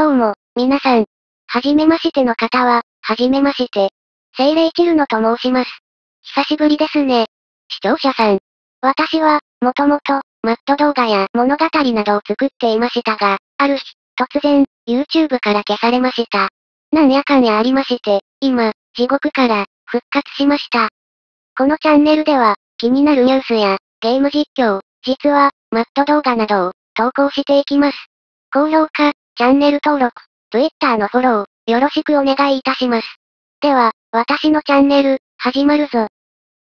どうも、皆さん。はじめましての方は、はじめまして。精霊チルノと申します。久しぶりですね。視聴者さん。私は、もともと、マット動画や物語などを作っていましたが、ある日、突然、YouTube から消されました。なんやかんやありまして、今、地獄から、復活しました。このチャンネルでは、気になるニュースや、ゲーム実況、実は、マット動画などを、投稿していきます。高評価、チャンネル登録、Twitter のフォロー、よろしくお願いいたします。では、私のチャンネル、始まるぞ。